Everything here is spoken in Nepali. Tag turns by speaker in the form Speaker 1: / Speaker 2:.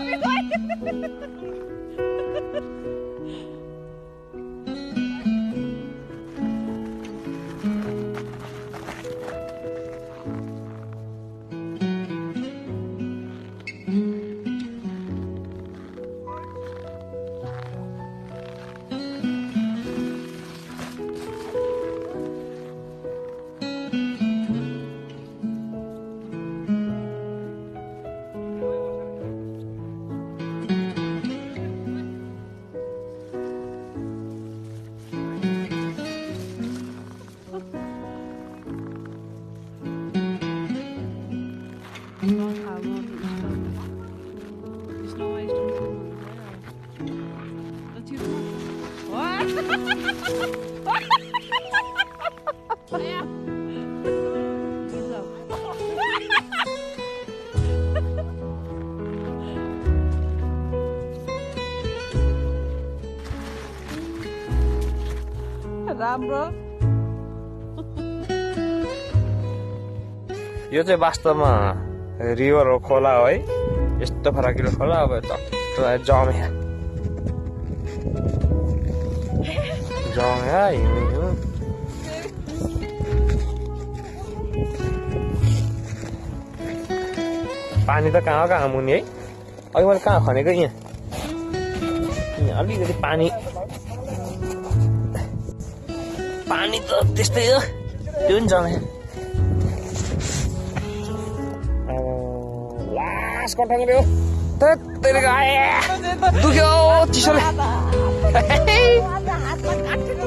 Speaker 1: Oh my god! राम्रो
Speaker 2: यो चाहिँ वास्तवमा रिभर हो खोला हो है। यस्तो फराकिलो खोला अब टक्क जम्या जम्या हिँड्नु पानी त कहाँ कहाँ मुनि है अघि मैले कहाँ खनेको यहाँ यहाँ अलिकति पानी पानी त त्यस्तै हो त्यो पनि जम्या लास कन्ठाङ्रे हो त्यतिखेर आए दुख्यो चिसोले